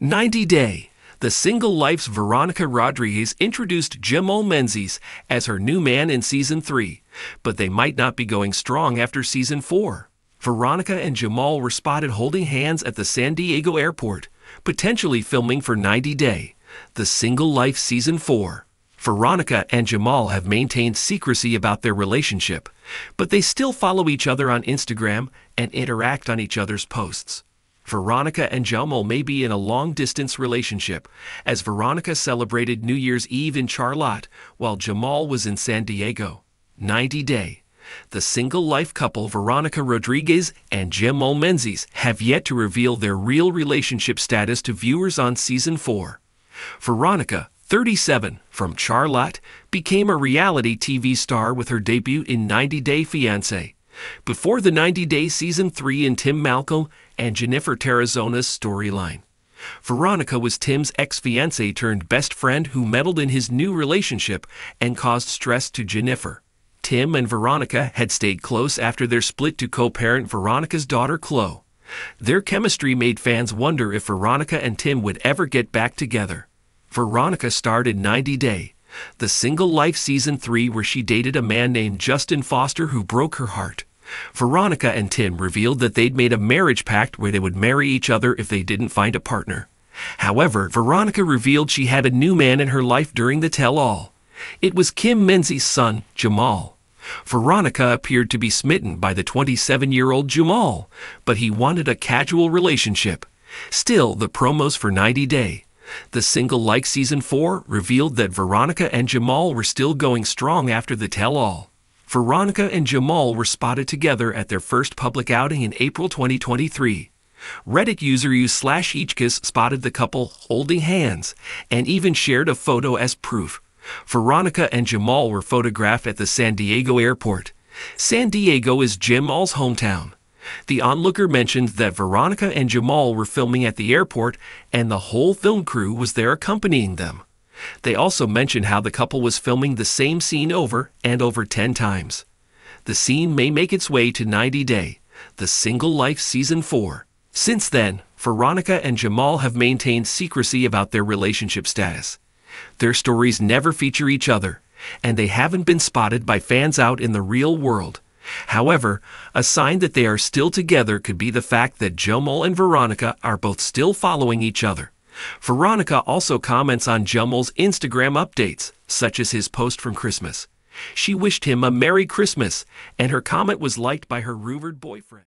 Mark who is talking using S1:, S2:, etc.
S1: 90 Day. The single life's Veronica Rodriguez introduced Jamal Menzies as her new man in season 3, but they might not be going strong after season 4. Veronica and Jamal were spotted holding hands at the San Diego airport, potentially filming for 90 Day, the single life season 4. Veronica and Jamal have maintained secrecy about their relationship, but they still follow each other on Instagram and interact on each other's posts. Veronica and Jamal may be in a long distance relationship, as Veronica celebrated New Year's Eve in Charlotte while Jamal was in San Diego. 90 Day. The single life couple Veronica Rodriguez and Jamal Menzies have yet to reveal their real relationship status to viewers on season 4. Veronica, 37, from Charlotte, became a reality TV star with her debut in 90 Day Fiancé. Before the 90 Day Season 3 in Tim Malcolm and Jennifer Tarazona's storyline. Veronica was Tim's ex fiancee turned best friend who meddled in his new relationship and caused stress to Jennifer. Tim and Veronica had stayed close after their split to co parent Veronica's daughter Chloe. Their chemistry made fans wonder if Veronica and Tim would ever get back together. Veronica starred in 90 Day, the single life season 3 where she dated a man named Justin Foster who broke her heart. Veronica and Tim revealed that they'd made a marriage pact where they would marry each other if they didn't find a partner. However, Veronica revealed she had a new man in her life during the tell all. It was Kim Menzies' son, Jamal. Veronica appeared to be smitten by the 27 year old Jamal, but he wanted a casual relationship. Still, the promos for 90 Day, the single like season 4, revealed that Veronica and Jamal were still going strong after the tell all. Veronica and Jamal were spotted together at their first public outing in April 2023. Reddit user use slash eachkiss spotted the couple holding hands and even shared a photo as proof. Veronica and Jamal were photographed at the San Diego airport. San Diego is Jamal's hometown. The onlooker mentioned that Veronica and Jamal were filming at the airport and the whole film crew was there accompanying them. They also mentioned how the couple was filming the same scene over and over 10 times. The scene may make its way to 90 Day, the single life season 4. Since then, Veronica and Jamal have maintained secrecy about their relationship status. Their stories never feature each other, and they haven't been spotted by fans out in the real world. However, a sign that they are still together could be the fact that Jamal and Veronica are both still following each other. Veronica also comments on Jamal's Instagram updates, such as his post from Christmas. She wished him a Merry Christmas, and her comment was liked by her rumored boyfriend.